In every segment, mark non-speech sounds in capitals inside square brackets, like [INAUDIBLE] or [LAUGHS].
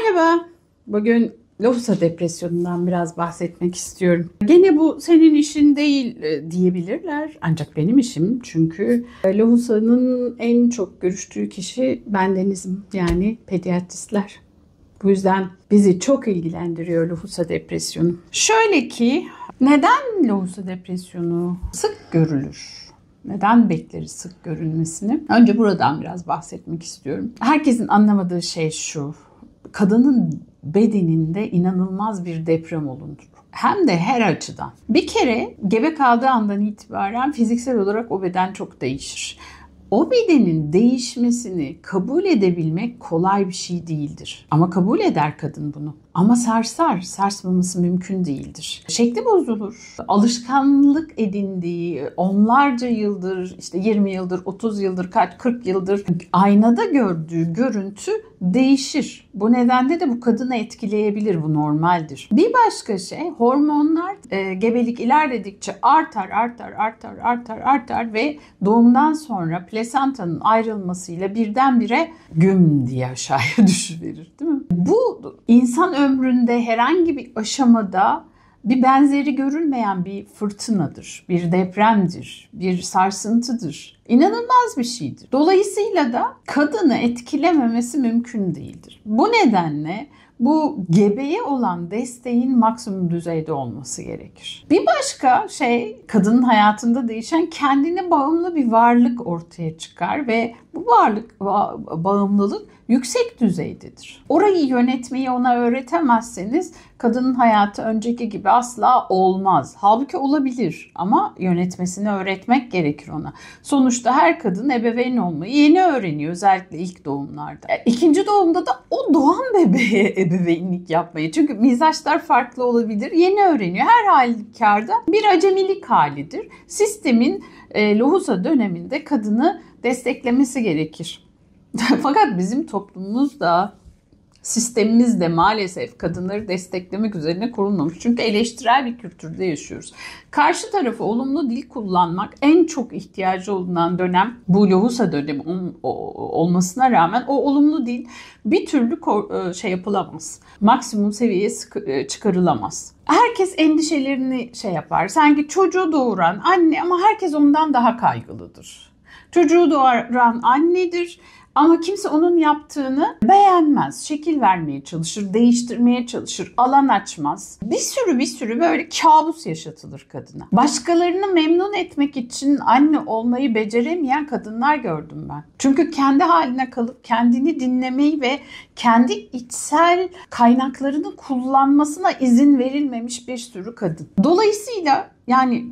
Merhaba. Bugün Lohusa depresyonundan biraz bahsetmek istiyorum. Gene bu senin işin değil e, diyebilirler. Ancak benim işim çünkü e, Lohusa'nın en çok görüştüğü kişi bendenizim yani pediatristler. Bu yüzden bizi çok ilgilendiriyor Lohusa depresyonu. Şöyle ki neden Lohusa depresyonu sık görülür? Neden bekleriz sık görülmesini? Önce buradan biraz bahsetmek istiyorum. Herkesin anlamadığı şey şu. Kadının bedeninde inanılmaz bir deprem olunur. Hem de her açıdan. Bir kere gebe kaldığı andan itibaren fiziksel olarak o beden çok değişir. O bedenin değişmesini kabul edebilmek kolay bir şey değildir. Ama kabul eder kadın bunu. Ama sarsar, sarsmaması mümkün değildir. Şekli bozulur. Alışkanlık edindiği onlarca yıldır, işte 20 yıldır, 30 yıldır, kaç 40 yıldır aynada gördüğü görüntü değişir. Bu nedenle de bu kadını etkileyebilir. Bu normaldir. Bir başka şey hormonlar e, gebelik ilerledikçe artar, artar, artar, artar, artar ve doğumdan sonra plasentanın ayrılmasıyla birdenbire güm diye aşağıya [LAUGHS] düşüverir değil mi? Bu insan ömründe herhangi bir aşamada bir benzeri görülmeyen bir fırtınadır, bir depremdir, bir sarsıntıdır. İnanılmaz bir şeydir. Dolayısıyla da kadını etkilememesi mümkün değildir. Bu nedenle bu gebeye olan desteğin maksimum düzeyde olması gerekir. Bir başka şey kadının hayatında değişen kendine bağımlı bir varlık ortaya çıkar ve bu varlık bağımlılık yüksek düzeydedir. Orayı yönetmeyi ona öğretemezseniz kadının hayatı önceki gibi asla olmaz. Halbuki olabilir ama yönetmesini öğretmek gerekir ona. Sonuçta her kadın ebeveyn olmayı yeni öğreniyor özellikle ilk doğumlarda. E, ikinci doğumda da o doğan bebeğe ebeveynlik yapmayı. Çünkü mizaçlar farklı olabilir. Yeni öğreniyor. Her halükarda bir acemilik halidir. Sistemin e, lohusa döneminde kadını desteklemesi gerekir. [LAUGHS] Fakat bizim toplumumuz da sistemimiz de maalesef kadınları desteklemek üzerine kurulmamış. Çünkü eleştirel bir kültürde yaşıyoruz. Karşı tarafı olumlu dil kullanmak en çok ihtiyacı olunan dönem bu lohusa dönemi olmasına rağmen o olumlu dil bir türlü e, şey yapılamaz. Maksimum seviyeye e, çıkarılamaz. Herkes endişelerini şey yapar. Sanki çocuğu doğuran anne ama herkes ondan daha kaygılıdır. Çocuğu doğuran annedir ama kimse onun yaptığını beğenmez. Şekil vermeye çalışır, değiştirmeye çalışır, alan açmaz. Bir sürü bir sürü böyle kabus yaşatılır kadına. Başkalarını memnun etmek için anne olmayı beceremeyen kadınlar gördüm ben. Çünkü kendi haline kalıp kendini dinlemeyi ve kendi içsel kaynaklarını kullanmasına izin verilmemiş bir sürü kadın. Dolayısıyla yani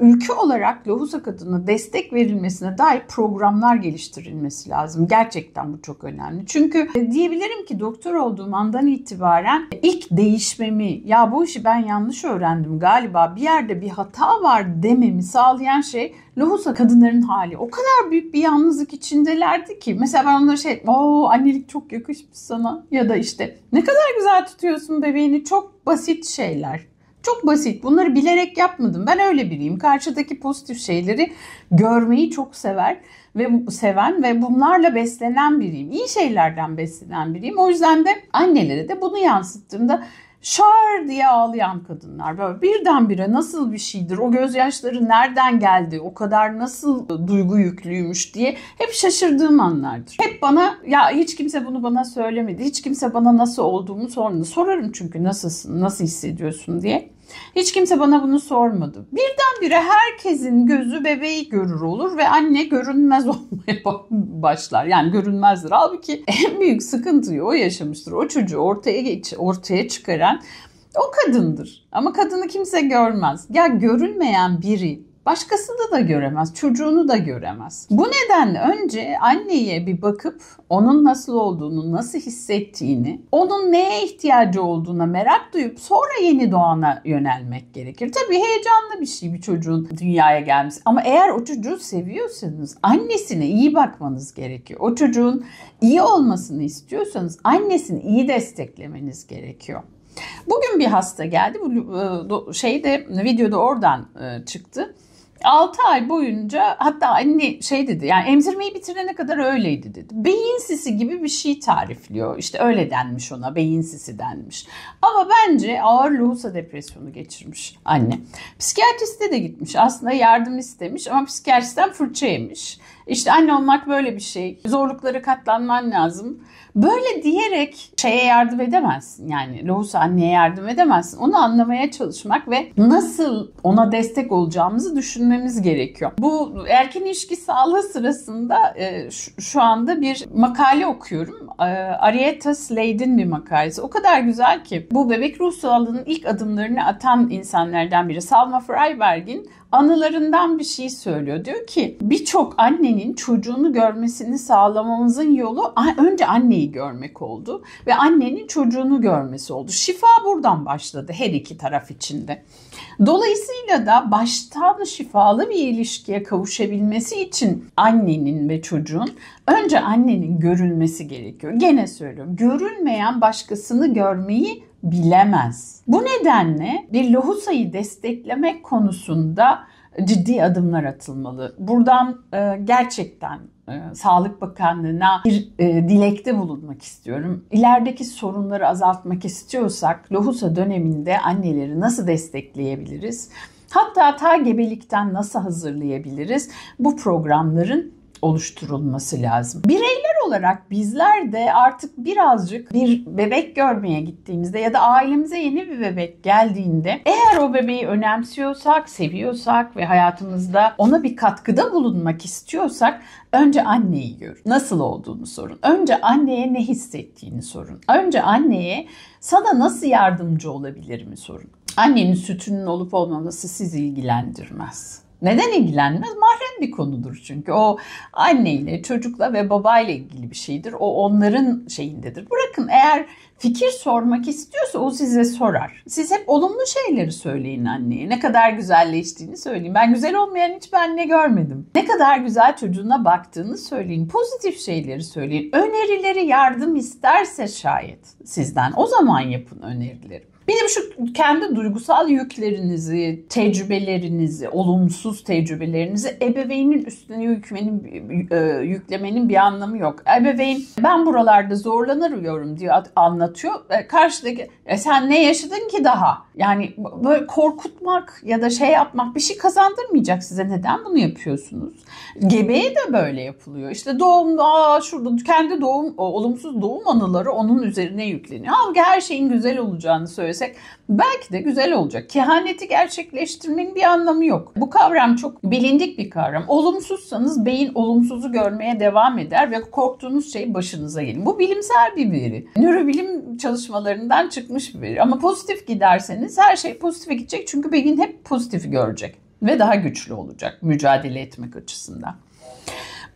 ülke olarak lohusa kadına destek verilmesine dair programlar geliştirilmesi lazım. Gerçekten bu çok önemli. Çünkü e, diyebilirim ki doktor olduğum andan itibaren ilk değişmemi ya bu işi ben yanlış öğrendim galiba bir yerde bir hata var dememi sağlayan şey lohusa kadınların hali. O kadar büyük bir yalnızlık içindelerdi ki. Mesela ben onlara şey, o annelik çok yakışmış sana ya da işte ne kadar güzel tutuyorsun bebeğini çok basit şeyler. Çok basit. Bunları bilerek yapmadım. Ben öyle biriyim. Karşıdaki pozitif şeyleri görmeyi çok sever ve seven ve bunlarla beslenen biriyim. İyi şeylerden beslenen biriyim. O yüzden de annelere de bunu yansıttığımda şar diye ağlayan kadınlar böyle birdenbire nasıl bir şeydir o gözyaşları nereden geldi o kadar nasıl duygu yüklüymüş diye hep şaşırdığım anlardır. Hep bana ya hiç kimse bunu bana söylemedi hiç kimse bana nasıl olduğumu sormadı sorarım çünkü nasılsın nasıl hissediyorsun diye. Hiç kimse bana bunu sormadı. Birdenbire herkesin gözü bebeği görür olur ve anne görünmez [LAUGHS] olmaya başlar. Yani görünmezdir. Halbuki en büyük sıkıntıyı o yaşamıştır. O çocuğu ortaya geç, ortaya çıkaran o kadındır. Ama kadını kimse görmez. Ya görünmeyen biri başkasını da göremez, çocuğunu da göremez. Bu nedenle önce anneye bir bakıp onun nasıl olduğunu, nasıl hissettiğini, onun neye ihtiyacı olduğuna merak duyup sonra yeni doğana yönelmek gerekir. Tabii heyecanlı bir şey bir çocuğun dünyaya gelmesi ama eğer o çocuğu seviyorsanız annesine iyi bakmanız gerekiyor. O çocuğun iyi olmasını istiyorsanız annesini iyi desteklemeniz gerekiyor. Bugün bir hasta geldi. Bu e, şeyde videoda oradan e, çıktı. 6 ay boyunca hatta anne şey dedi yani emzirmeyi bitirene kadar öyleydi dedi. Beyin sisi gibi bir şey tarifliyor. İşte öyle denmiş ona beyin sisi denmiş. Ama bence ağır lohusa depresyonu geçirmiş anne. Psikiyatriste de gitmiş aslında yardım istemiş ama psikiyatristten fırça yemiş. İşte anne olmak böyle bir şey. Zorlukları katlanman lazım. Böyle diyerek şeye yardım edemezsin. Yani lohusa anneye yardım edemezsin. Onu anlamaya çalışmak ve nasıl ona destek olacağımızı düşünmemiz gerekiyor. Bu erken ilişki sağlığı sırasında e, şu anda bir makale okuyorum. E, Arietta Slade'in bir makalesi. O kadar güzel ki bu bebek ruh sağlığının ilk adımlarını atan insanlardan biri. Salma Freiberg'in anılarından bir şey söylüyor. Diyor ki birçok annenin çocuğunu görmesini sağlamamızın yolu önce anneyi görmek oldu ve annenin çocuğunu görmesi oldu. Şifa buradan başladı her iki taraf içinde. Dolayısıyla da baştan şifalı bir ilişkiye kavuşabilmesi için annenin ve çocuğun önce annenin görülmesi gerekiyor. Gene söylüyorum görülmeyen başkasını görmeyi bilemez. Bu nedenle bir lohusayı desteklemek konusunda ciddi adımlar atılmalı. Buradan e, gerçekten e, Sağlık Bakanlığı'na bir e, dilekte bulunmak istiyorum. İlerideki sorunları azaltmak istiyorsak lohusa döneminde anneleri nasıl destekleyebiliriz? Hatta ta gebelikten nasıl hazırlayabiliriz? Bu programların oluşturulması lazım. Bireyler olarak bizler de artık birazcık bir bebek görmeye gittiğimizde ya da ailemize yeni bir bebek geldiğinde eğer o bebeği önemsiyorsak, seviyorsak ve hayatımızda ona bir katkıda bulunmak istiyorsak önce anneyi gör. Nasıl olduğunu sorun. Önce anneye ne hissettiğini sorun. Önce anneye sana nasıl yardımcı olabilir mi sorun. Annenin sütünün olup olmaması sizi ilgilendirmez. Neden ilgilenmez? Mahrem bir konudur çünkü. O anneyle, çocukla ve babayla ilgili bir şeydir. O onların şeyindedir. Bırakın eğer fikir sormak istiyorsa o size sorar. Siz hep olumlu şeyleri söyleyin anneye. Ne kadar güzelleştiğini söyleyin. Ben güzel olmayan hiçbir anne görmedim. Ne kadar güzel çocuğuna baktığını söyleyin. Pozitif şeyleri söyleyin. Önerileri yardım isterse şayet sizden o zaman yapın önerileri. Bir de şu kendi duygusal yüklerinizi, tecrübelerinizi, olumsuz tecrübelerinizi ebeveynin üstüne yüklemenin, e, yüklemenin bir anlamı yok. Ebeveyn ben buralarda zorlanıyorum diye anlatıyor. E, karşıdaki e, sen ne yaşadın ki daha? Yani böyle korkutmak ya da şey yapmak bir şey kazandırmayacak size. Neden bunu yapıyorsunuz? Gebeye de böyle yapılıyor. İşte doğum, aa şurada kendi doğum, olumsuz doğum anıları onun üzerine yükleniyor. Halbuki her şeyin güzel olacağını söylesek belki de güzel olacak. Kehaneti gerçekleştirmenin bir anlamı yok. Bu kavram çok bilindik bir kavram. Olumsuzsanız beyin olumsuzu görmeye devam eder ve korktuğunuz şey başınıza gelir. Bu bilimsel bir veri. Nörobilim çalışmalarından çıkmış bir veri. Ama pozitif giderseniz her şey pozitife gidecek çünkü beyin hep pozitifi görecek ve daha güçlü olacak mücadele etmek açısından.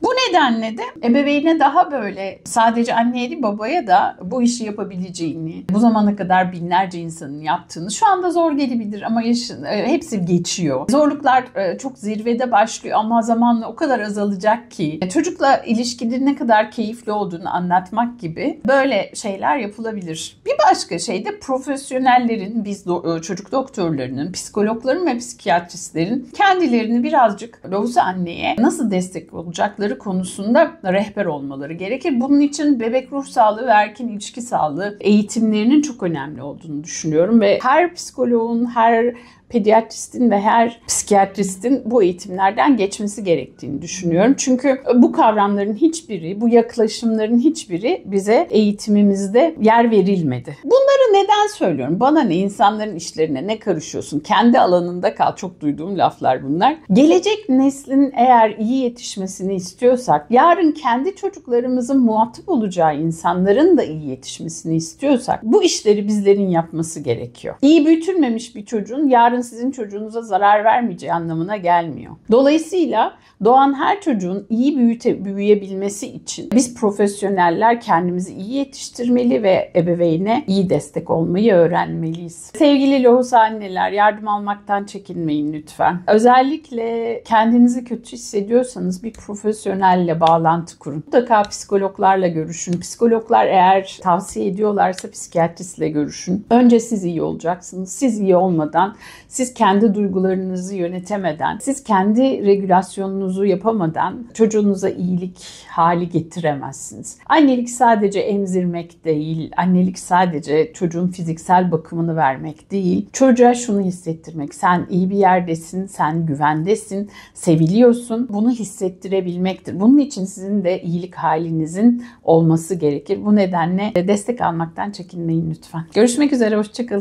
Bu nedenle de ebeveyne daha böyle sadece anneye değil babaya da bu işi yapabileceğini, bu zamana kadar binlerce insanın yaptığını şu anda zor gelebilir ama yaşın, e, hepsi geçiyor. Zorluklar e, çok zirvede başlıyor ama zamanla o kadar azalacak ki e, çocukla ilişkinin ne kadar keyifli olduğunu anlatmak gibi böyle şeyler yapılabilir. Bir başka şey de profesyonellerin, biz do- çocuk doktorlarının, psikologların ve psikiyatristlerin kendilerini birazcık lohusa anneye nasıl destek olacakları sağlıkları konusunda rehber olmaları gerekir. Bunun için bebek ruh sağlığı ve erken ilişki sağlığı eğitimlerinin çok önemli olduğunu düşünüyorum ve her psikoloğun, her pediatristin ve her psikiyatristin bu eğitimlerden geçmesi gerektiğini düşünüyorum. Çünkü bu kavramların hiçbiri, bu yaklaşımların hiçbiri bize eğitimimizde yer verilmedi. Bunları neden söylüyorum? Bana ne insanların işlerine ne karışıyorsun? Kendi alanında kal. Çok duyduğum laflar bunlar. Gelecek neslin eğer iyi yetişmesini istiyorsak, yarın kendi çocuklarımızın muhatap olacağı insanların da iyi yetişmesini istiyorsak bu işleri bizlerin yapması gerekiyor. İyi büyütülmemiş bir çocuğun yarın sizin çocuğunuza zarar vermeyeceği anlamına gelmiyor. Dolayısıyla doğan her çocuğun iyi büyüte, büyüyebilmesi için biz profesyoneller kendimizi iyi yetiştirmeli ve ebeveyne iyi destek olmayı öğrenmeliyiz. Sevgili lohusa anneler yardım almaktan çekinmeyin lütfen. Özellikle kendinizi kötü hissediyorsanız bir profesyonel profesyonelle bağlantı kurun. Mutlaka psikologlarla görüşün. Psikologlar eğer tavsiye ediyorlarsa psikiyatristle görüşün. Önce siz iyi olacaksınız. Siz iyi olmadan, siz kendi duygularınızı yönetemeden, siz kendi regülasyonunuzu yapamadan çocuğunuza iyilik hali getiremezsiniz. Annelik sadece emzirmek değil, annelik sadece çocuğun fiziksel bakımını vermek değil. Çocuğa şunu hissettirmek. Sen iyi bir yerdesin, sen güvendesin, seviliyorsun. Bunu hissettirebilmektir. Bunun için sizin de iyilik halinizin olması gerekir. Bu nedenle destek almaktan çekinmeyin lütfen. Görüşmek üzere, hoşçakalın.